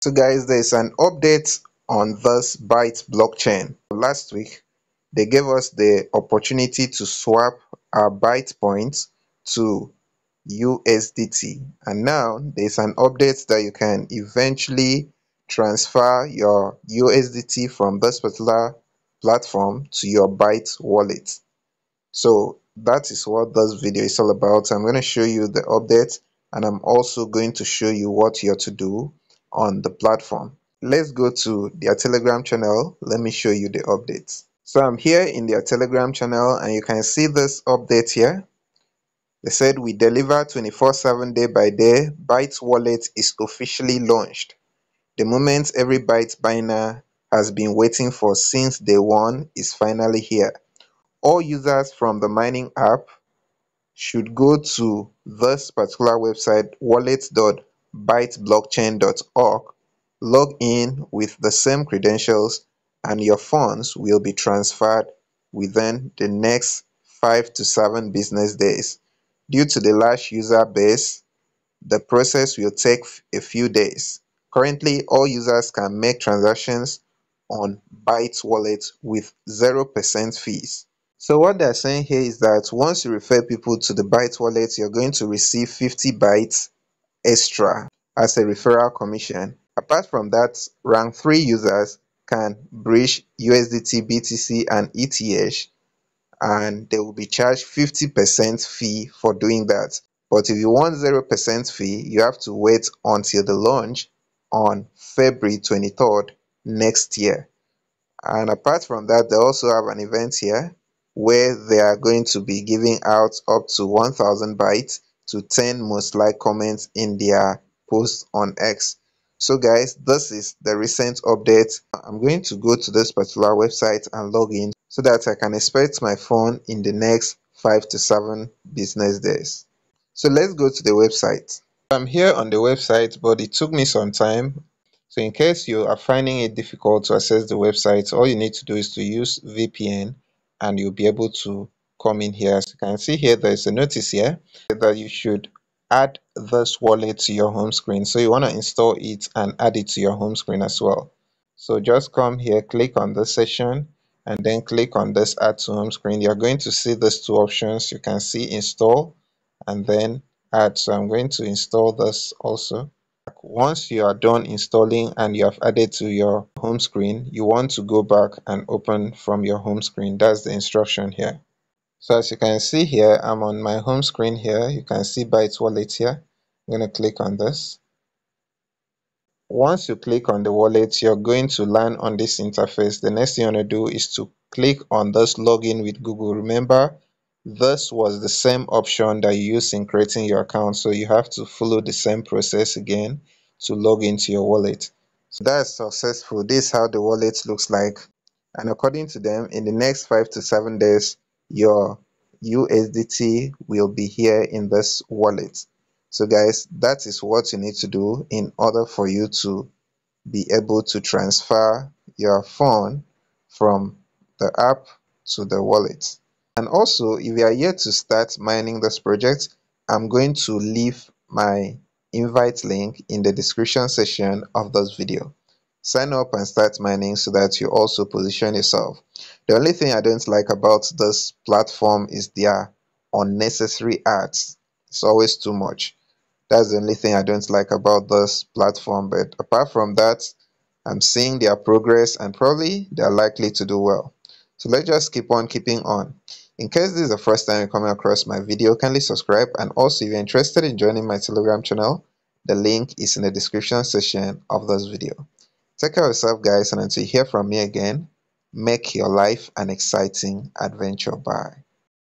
So guys, there's an update on this Byte blockchain. Last week, they gave us the opportunity to swap our Byte points to USDT. And now there's an update that you can eventually transfer your USDT from this particular platform to your Byte wallet. So that is what this video is all about. I'm going to show you the update and I'm also going to show you what you're to do on the platform. Let's go to their Telegram channel. Let me show you the updates. So I'm here in their Telegram channel and you can see this update here. They said we deliver 24-7 day by day. Byte wallet is officially launched. The moment every Byte buyer has been waiting for since day one is finally here. All users from the mining app should go to this particular website wallet.byteblockchain.org, log in with the same credentials and your funds will be transferred within the next 5 to 7 business days. Due to the large user base, the process will take a few days. Currently, all users can make transactions on Byte Wallet with 0% fees. So what they're saying here is that once you refer people to the Byte wallet, you're going to receive 50 bytes extra as a referral commission. Apart from that, rank 3 users can bridge USDT, BTC, and ETH and they will be charged 50% fee for doing that. But if you want 0% fee, you have to wait until the launch on February 23rd next year. And apart from that, they also have an event here where they are going to be giving out up to 1000 bytes to 10 most liked comments in their post on X. So guys, this is the recent update. I'm going to go to this particular website and log in so that I can expect my phone in the next 5 to 7 business days. So let's go to the website. I'm here on the website but it took me some time. So in case you are finding it difficult to access the website, all you need to do is to use VPN and you'll be able to come in here. As you can see here there's a notice here that you should add this wallet to your home screen. So you want to install it and add it to your home screen as well. So just come here click on this session and then click on this add to home screen. You're going to see these two options. You can see install and then add. So i'm going to install this also. Once you are done installing and you have added to your home screen, you want to go back and open from your home screen. That's the instruction here. So as you can see here, I'm on my home screen here. You can see Byte Wallet here. I'm going to click on this. Once you click on the wallet, you're going to land on this interface. The next thing you want to do is to click on this login with Google. Remember, this was the same option that you used in creating your account, so you have to follow the same process again to log into your wallet. So that's successful. This is how the wallet looks like. And according to them, in the next five to seven days, your USDT will be here in this wallet. So guys, that is what you need to do in order for you to be able to transfer your phone from the app to the wallet and also if you are yet to start mining this project i'm going to leave my invite link in the description section of this video sign up and start mining so that you also position yourself. The only thing i don't like about this platform is their unnecessary ads. It's always too much. That's the only thing i don't like about this platform but apart from that i'm seeing their progress and probably they're likely to do well. So let's just keep on keeping on. In case this is the first time you're coming across my video, kindly subscribe and also if you're interested in joining my telegram channel, the link is in the description section of this video. Take care of yourself guys and until you hear from me again, make your life an exciting adventure. Bye.